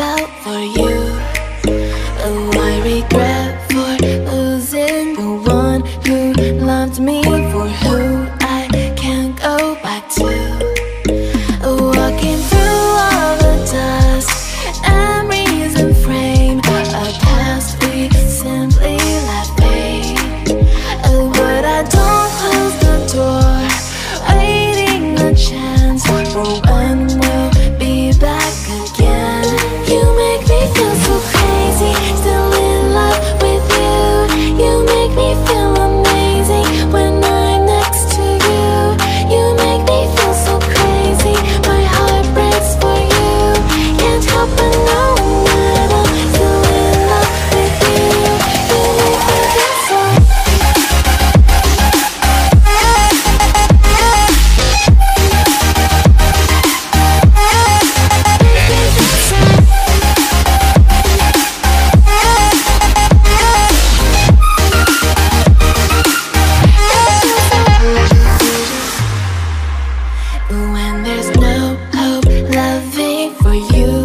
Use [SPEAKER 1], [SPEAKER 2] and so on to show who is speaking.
[SPEAKER 1] felt for you. Oh, I regret for losing the one who loved me For who I can't go back to. Oh, walking through all the dust Memories and frame A past we simply left be Oh, but I don't close the door Waiting a chance for for you.